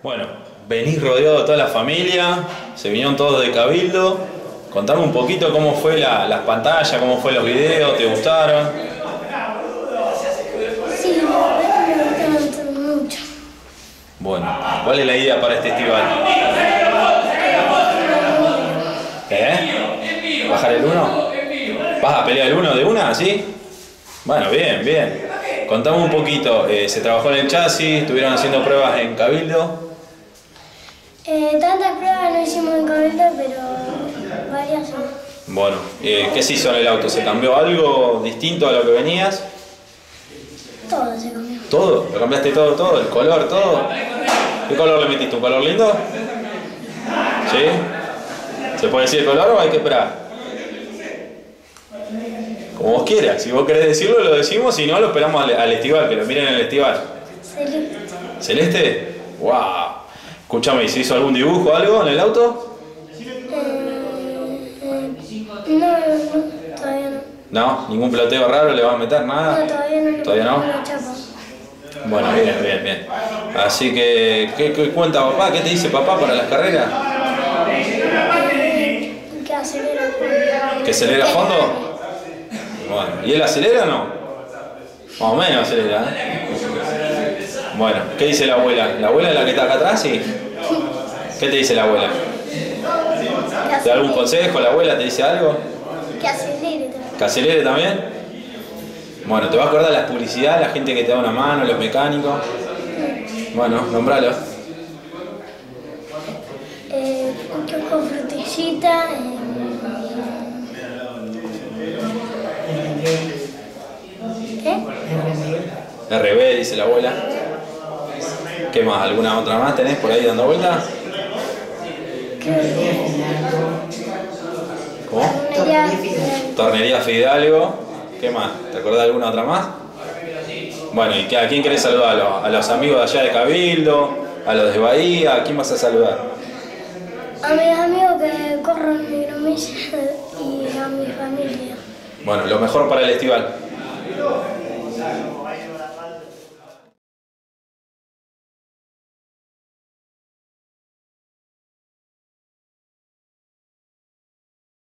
Bueno, venís rodeado de toda la familia, se vinieron todos de Cabildo. Contame un poquito cómo fue la, las pantallas, cómo fue los videos, ¿te gustaron? Sí, me gustaron mucho. Bueno, ¿cuál es la idea para este festival? ¿Eh? ¿Bajar el 1? ¿Vas a pelear el 1 de una, sí? Bueno, bien, bien. Contame un poquito, eh, ¿se trabajó en el chasis? ¿Estuvieron haciendo pruebas en Cabildo? Eh, tantas pruebas no hicimos en Cabildo, pero varias sí. Bueno, eh, ¿qué se hizo en el auto? ¿Se cambió algo distinto a lo que venías? Todo se cambió. ¿Todo? ¿Lo cambiaste todo, todo? ¿El color, todo? ¿Qué color le metiste? ¿Un color lindo? ¿Sí? ¿Se puede decir el color o hay que esperar? Como vos quieras, si vos querés decirlo lo decimos, si no lo esperamos al, al estival, que lo miren en el estival. Celeste. ¿Celeste? ¡Wow! Escúchame, ¿y se hizo algún dibujo o algo en el auto? No, no, todavía no. No, ningún peloteo raro le va a meter, nada. No, todavía no. ¿Todavía no? Bueno, bien, bien, bien. Así que, ¿qué, qué cuenta papá? ¿Qué te dice papá para las carreras? Que acelera. ¿Que acelera a fondo? Bueno, ¿y él acelera o no? Más o menos acelera, ¿eh? Bueno, ¿qué dice la abuela? ¿La abuela es la que está acá atrás? Sí. ¿Qué te dice la abuela? ¿Te da algún consejo? ¿La abuela te dice algo? Que acelere también. ¿Que acelere también? Bueno, ¿te vas a acordar las publicidades, la gente que te da una mano, los mecánicos? Bueno, nombralo. Eh, un kiosco frutillita. Eh, ¿Qué? RB, dice la abuela. ¿Qué más? ¿Alguna otra más tenés por ahí dando vueltas? ¿Cómo? Tornería. Fidalgo. ¿Qué más? ¿Te acordás de alguna otra más? Bueno, ¿y qué- a quién querés saludar? ¿A los, amigos de allá de Cabildo? ¿A los de Bahía? ¿A quién vas a saludar? A mis amigos que corren migromilla y a mi familia. Bueno, lo mejor para el festival.